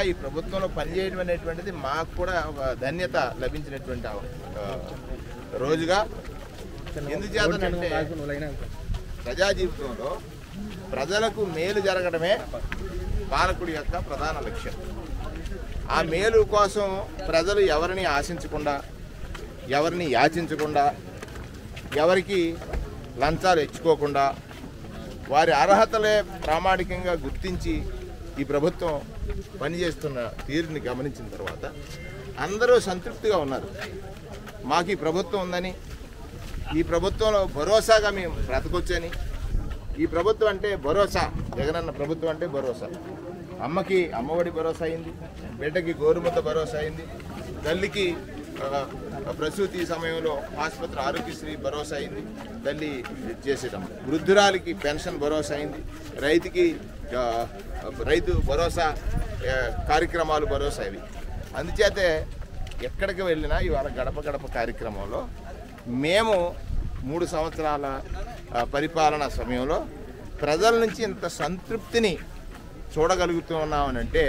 ఈ ప్రభుత్వంలో పనిచేయడం అనేటువంటిది మాకు కూడా ఒక ధన్యత లభించినటువంటి రోజుగా. ఎందుచేతనంటే ప్రజా జీవితంలో ప్రజలకు మేలు జరగడమే పాలకుడి యొక్క ప్రధాన లక్ష్యం. ఆ మేలు కోసం ప్రజలు ఎవరిని ఆశించకుండా ఎవరిని యాచించకుండా ఎవరికి లంచాలు ఇచ్చుకోకుండా వారి అర్హతలే ప్రామాణికంగా గుర్తించి ఈ ప్రభుత్వం పనిచేస్తున్న తీరుని గమనించిన తర్వాత అందరూ సంతృప్తిగా ఉన్నారు. మాకు ఈ ప్రభుత్వం ఉందని ఈ ప్రభుత్వంలో భరోసాగా మేము బ్రతకొచ్చని. ఈ ప్రభుత్వం అంటే భరోసా. జగనన్న ప్రభుత్వం అంటే భరోసా. అమ్మకి అమ్మఒడి భరోసా అయింది బిడ్డకి గోరుముద్ద భరోసా అయింది తల్లికి ప్రసూతి సమయంలో ఆసుపత్రి ఆరోగ్యశ్రీ భరోసా అయింది. తల్లి చేసేటం. వృద్ధురాలికి పెన్షన్ భరోసా అయింది. రైతుకి రైతు భరోసా కార్యక్రమాలు భరోసా ఇవి. అందుచేతే ఎక్కడికి వెళ్ళినా ఇవాళ గడప గడప కార్యక్రమంలో మేము మూడు సంవత్సరాల పరిపాలన సమయంలో ప్రజల నుంచి ఇంత సంతృప్తిని చూడగలుగుతున్నామనంటే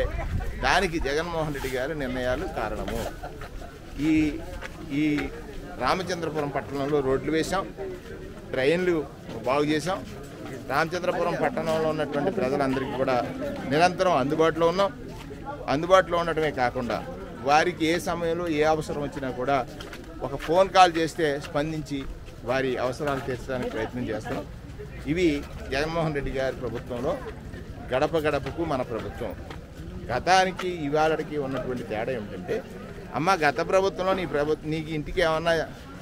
దానికి జగన్మోహన్ రెడ్డి గారి నిర్ణయాలు కారణము. ఈ ఈ రామచంద్రపురం పట్టణంలో రోడ్లు వేశాం ట్రైన్లు బాగు చేశాం. రామచంద్రపురం పట్టణంలో ఉన్నటువంటి ప్రజలందరికీ కూడా నిరంతరం అందుబాటులో ఉన్నాం. అందుబాటులో ఉండటమే కాకుండా వారికి ఏ సమయంలో ఏ అవసరం వచ్చినా కూడా ఒక ఫోన్ కాల్ చేస్తే స్పందించి వారి అవసరాలు తీర్చడానికి ప్రయత్నం చేస్తాం ఇవి జగన్మోహన్ రెడ్డి గారి ప్రభుత్వంలో గడప గడపకు మన ప్రభుత్వం. గతానికి ఇవాళకి ఉన్నటువంటి తేడా ఏమిటంటే అమ్మ గత ప్రభుత్వంలో నీ ప్రభుత్వం నీకు ఇంటికి ఏమన్నా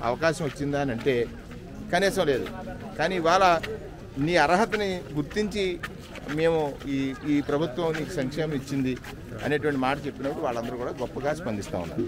అవకాశం వచ్చిందా అని అంటే కనీసం లేదు. కానీ ఇవాళ నీ అర్హతని గుర్తించి మేము ఈ ఈ ప్రభుత్వం నీకు సంక్షేమం ఇచ్చింది అనేటువంటి మాట చెప్పినప్పుడు వాళ్ళందరూ కూడా గొప్పగా స్పందిస్తూ ఉన్నారు.